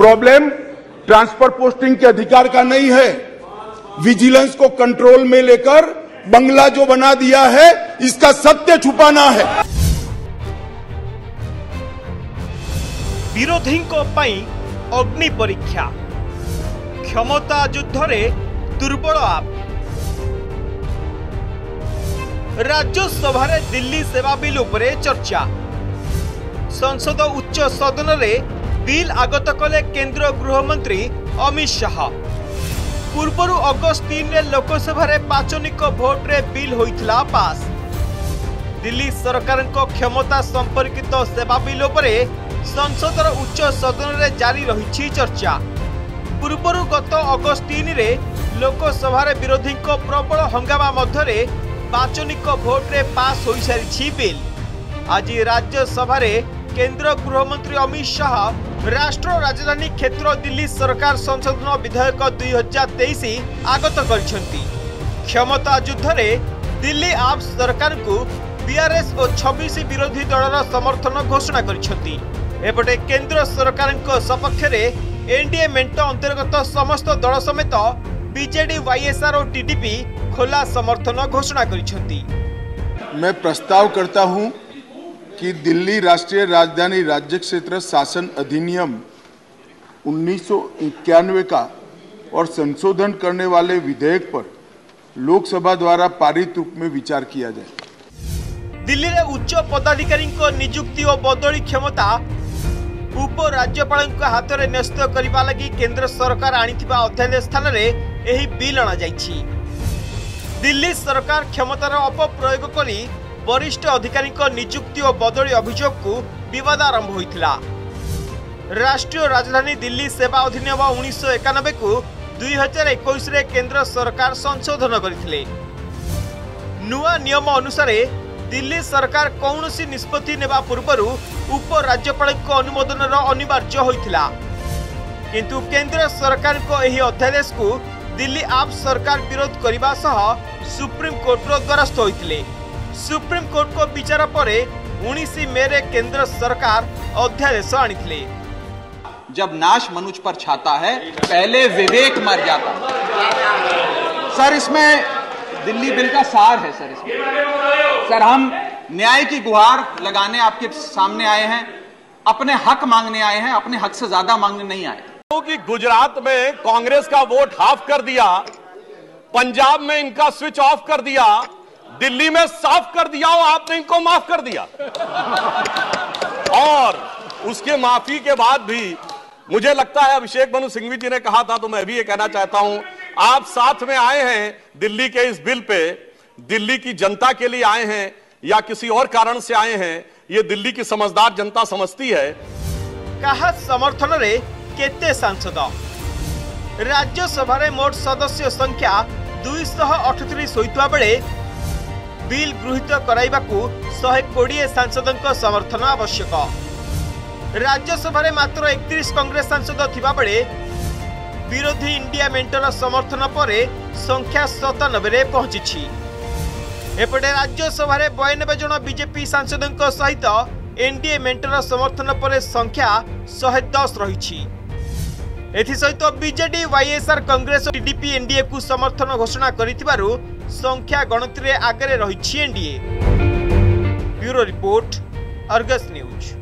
problem transfer posting के अधिकार का नहीं है विजिलेंस को कंट्रोल में लेकर बंगला जो बना दिया है इसका सत्य छुपाना है विरोधी अग्नि परीक्षा क्षमता युद्धरे दुर्बल आप राज्यसभा दिल्ली सेवा बिल उपरे चर्चा संसद उच्च सदन में ବିଲ୍ ଆଗତ କଲେ କେନ୍ଦ୍ର ଗୃହମନ୍ତ୍ରୀ ଅମିତ ଶାହା ପୂର୍ବରୁ ଅଗଷ୍ଟ ତିନିରେ ଲୋକସଭାରେ ପାଚନିକ ଭୋଟ୍ରେ ବିଲ୍ ହୋଇଥିଲା ପାସ୍ ଦିଲ୍ଲୀ ସରକାରଙ୍କ କ୍ଷମତା ସମ୍ପର୍କିତ ସେବା ବିଲ୍ ଉପରେ ସଂସଦର ଉଚ୍ଚ ସଦନରେ ଜାରି ରହିଛି ଚର୍ଚ୍ଚା ପୂର୍ବରୁ ଗତ ଅଗଷ୍ଟ ତିନିରେ ଲୋକସଭାରେ ବିରୋଧୀଙ୍କ ପ୍ରବଳ ହଙ୍ଗାମା ମଧ୍ୟରେ ପାଚନିକ ଭୋଟ୍ରେ ପାସ୍ ହୋଇସାରିଛି ବିଲ୍ ଆଜି ରାଜ୍ୟସଭାରେ କେନ୍ଦ୍ର ଗୃହମନ୍ତ୍ରୀ ଅମିତ ଶାହା ରାଷ୍ଟ୍ର ରାଜଧାନୀ କ୍ଷେତ୍ର ଦିଲ୍ଲୀ ସରକାର ସଂଶୋଧନ ବିଧେୟକ ଦୁଇ ହଜାର ତେଇଶ ଆଗତ କରିଛନ୍ତି କ୍ଷମତା ଯୁଦ୍ଧରେ ଦିଲ୍ଲୀ ଆପ୍ ସରକାରଙ୍କୁ ବିଆର୍ଏସ୍ ଓ ଛବିଶ ବିରୋଧୀ ଦଳର ସମର୍ଥନ ଘୋଷଣା କରିଛନ୍ତି ଏପଟେ କେନ୍ଦ୍ର ସରକାରଙ୍କ ସପକ୍ଷରେ ଏନ୍ଡିଏ ମେଣ୍ଟ ଅନ୍ତର୍ଗତ ସମସ୍ତ ଦଳ ସମେତ ବିଜେଡି ୱାଇଏସ୍ଆର୍ ଓ ଟିଡିପି ଖୋଲା ସମର୍ଥନ ଘୋଷଣା କରିଛନ୍ତି ମୁଁ ପ୍ରସ୍ତାବ କରତା ହୁଁ कि दिल्ली राष्ट्रीय राजधानी राज्य क्षेत्र शासन अधिनियम उन्नीस का और संशोधन करने वाले विधेयक पर लोकसभा द्वारा पारित रूप में विचार किया जाए दिल्ली में उच्च पदाधिकारी निजुक्ति और बदली क्षमता उपराज्यपाल हाथ में न्यस्त करने लगी केंद्र सरकार अध्यादेश स्थान में बिल दिल्ली सरकार क्षमतार अपप्रयोग कर ବରିଷ୍ଠ ଅଧିକାରୀଙ୍କ ନିଯୁକ୍ତି ଓ ବଦଳି ଅଭିଯୋଗକୁ ବିବାଦ ଆରମ୍ଭ ହୋଇଥିଲା ରାଷ୍ଟ୍ରୀୟ ରାଜଧାନୀ ଦିଲ୍ଲୀ ସେବା ଅଧିନିୟମ ଉଣେଇଶହ ଏକାନବେକୁ ଦୁଇ ହଜାର ଏକୋଇଶରେ କେନ୍ଦ୍ର ସରକାର ସଂଶୋଧନ କରିଥିଲେ ନୂଆ ନିୟମ ଅନୁସାରେ ଦିଲ୍ଲୀ ସରକାର କୌଣସି ନିଷ୍ପତ୍ତି ନେବା ପୂର୍ବରୁ ଉପରାଜ୍ୟପାଳଙ୍କ ଅନୁମୋଦନର ଅନିବାର୍ଯ୍ୟ ହୋଇଥିଲା କିନ୍ତୁ କେନ୍ଦ୍ର ସରକାରଙ୍କ ଏହି ଅଧ୍ୟାଦେଶକୁ ଦିଲ୍ଲୀ ଆପ୍ ସରକାର ବିରୋଧ କରିବା ସହ ସୁପ୍ରିମକୋର୍ଟର ଦ୍ୱାରସ୍ଥ ହୋଇଥିଲେ सुप्रीम ସୁପ୍ରିମକୋର୍ଟଙ୍କ ବିଚାର ପରେ ଉଣେଇଶ ମେରେ କେନ୍ଦ୍ର ସରକାର ଅଧ୍ୟାଦେଶ ଆଣିଥିଲେ जब नाश मनुज पर छाता है पहले विवेक मर जाता सर इसमें दिल्ली बिल का सार है सर इसमें सर हम न्याय की गुहार लगाने आपके सामने आए हैं अपने हक मांगने आए हैं अपने हक से ज्यादा मांगने नहीं आए तो गुजरात में कांग्रेस का वोट हाफ कर दिया पंजाब में इनका स्विच ऑफ कर दिया दिल्ली में साफ कर दिया हो आपने इनको माफ कर दिया और उसके माफी के बाद भी मुझे लगता है अभिषेक मनु सिंघवी जी ने कहा था तो मैं भी ये कहना चाहता हूं आप साथ में आए हैं दिल्ली के इस बिल पे दिल्ली की जनता के लिए आए हैं या किसी और कारण से आए हैं ये दिल्ली की समझदार जनता समझती है କାହା ସମର୍ଥନରେ କେତେ ସାଂସଦ ରାଜ୍ୟସଭାରେ ମୋଟ मोट सदस्य संख्या ଅଠତିରିଶ अठती बेले ବିଲ୍ ଗୃହୀତ କରାଇବାକୁ ଶହେ କୋଡ଼ିଏ ସାଂସଦଙ୍କ ସମର୍ଥନ ଆବଶ୍ୟକ ରାଜ୍ୟସଭାରେ ମାତ୍ର ଏକତିରିଶ କଂଗ୍ରେସ ସାଂସଦ ଥିବାବେଳେ ବିରୋଧୀ ଇଣ୍ଡିଆ ମେଣ୍ଟର ସମର୍ଥନ ପରେ ସଂଖ୍ୟା ସତାନବେରେ ପହଞ୍ଚିଛି ଏପଟେ ରାଜ୍ୟସଭାରେ ବୟାନବେ ଜଣ ବିଜେପି ସାଂସଦଙ୍କ ସହିତ ଏନ୍ଡିଏ ମେଣ୍ଟର ସମର୍ଥନ ପରେ ସଂଖ୍ୟା ଶହେ ଦଶ ରହିଛି ଏଥିସହିତ ବିଜେଡି ୱାଇଏସ୍ଆର୍ କଂଗ୍ରେସ ଟିଡିପି ଏନ୍ଡିଏକୁ ସମର୍ଥନ ଘୋଷଣା କରିଥିବାରୁ ସଂଖ୍ୟା ଗଣତିରେ ଆଗରେ ରହିଛି NDA bureau report Argus news